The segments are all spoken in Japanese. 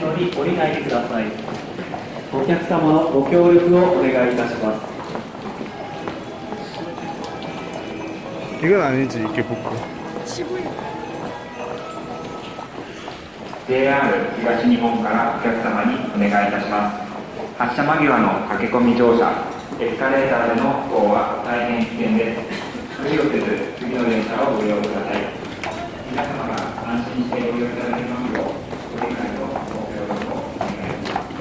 トに降りないでくださいお客様のご協力をお願いいたします 이건 아니지 이게 복고 JR 東日本からお客様にお願いいたします発車間際の駆け込み乗車エスカレーターでの歩行は大変危険です無理をせず次の電車をご利用ください 皆様が安心して利用いただけますようご理解とご協力をお願いします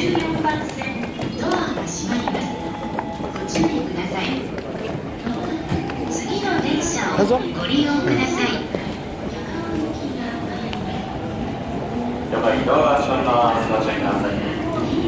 14番線ドアが閉まりますご注意ください。次の電車をご利用ください。ドアが閉まりますご注意ください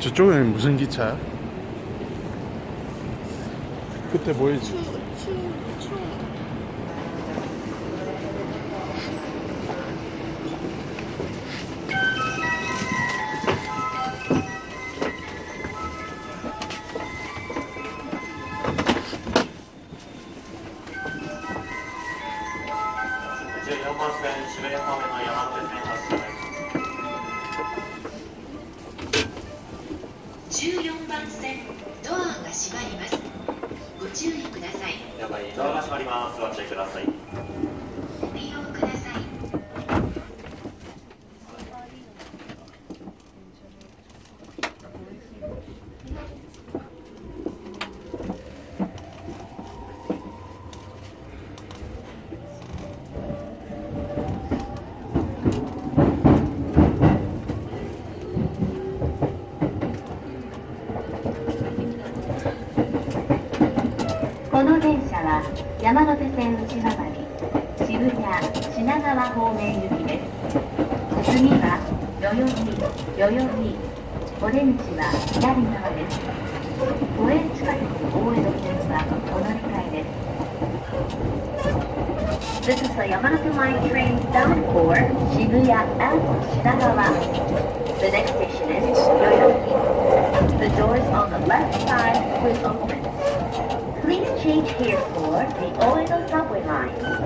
저쪽에는 무슨 기차야? 그때 뭐였지?14番線渋谷方面の山手線発車です 14番線ドアが閉まりますご注意ください。やばいドアが閉まります。ご注意ください。この電車は山手線内回り渋谷品川方面行きです次は代々木代々木オレンジは左側です都営地下鉄大江戸線はお乗り換えです This is the Yamanote Line train bound for Shibuya and Shinagawa. The next station is Yoyogi. The doors on the left side will open. The Oedo subway line.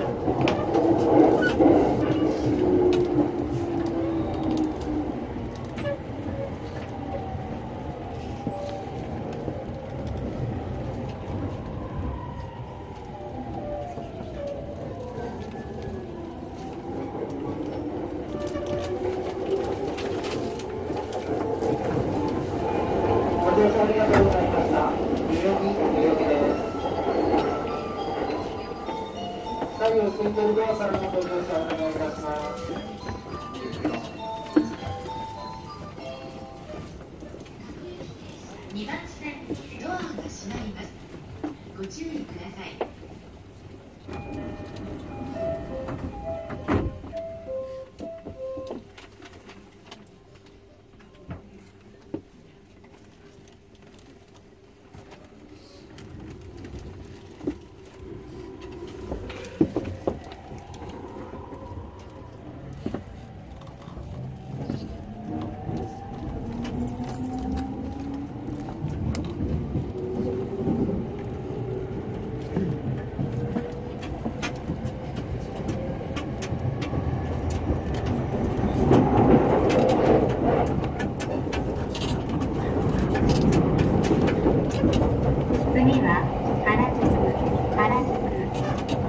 左右空いているドアからのご乗車お願いいたします。原宿、原宿、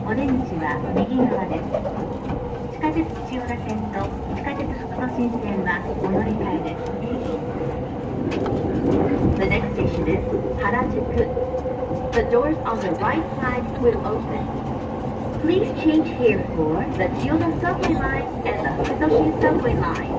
オレンジは右側です。地下鉄千代田線と地下鉄副都心線はお乗り換えです。The next station is 原宿。The doors on the right side will open. Please change here for the Chiyoda subway line and the Futoshi subway line.